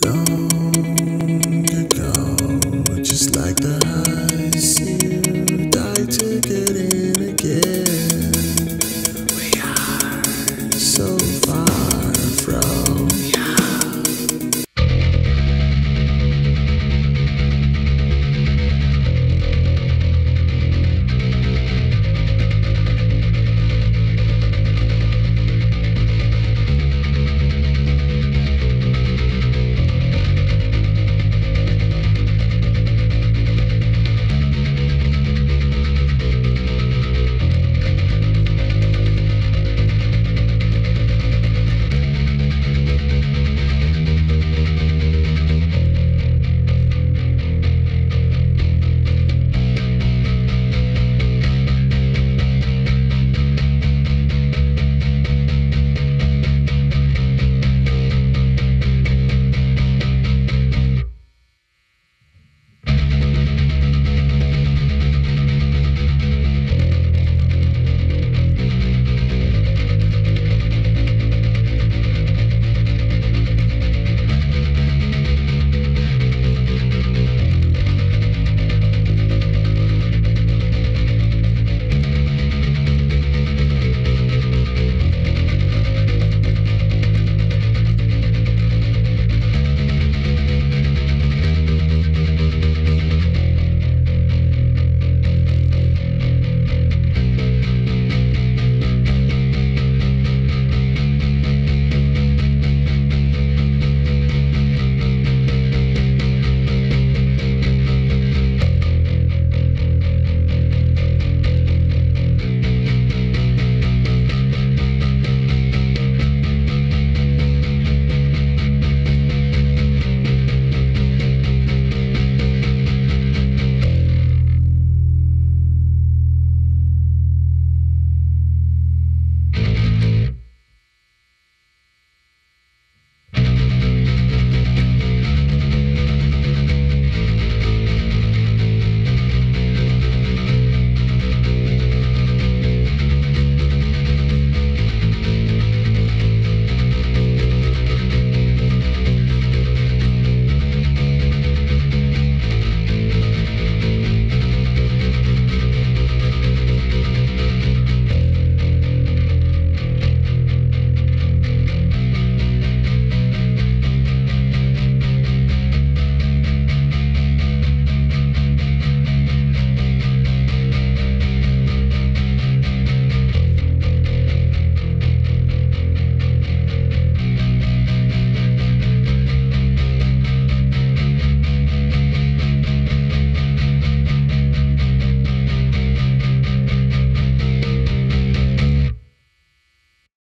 Love.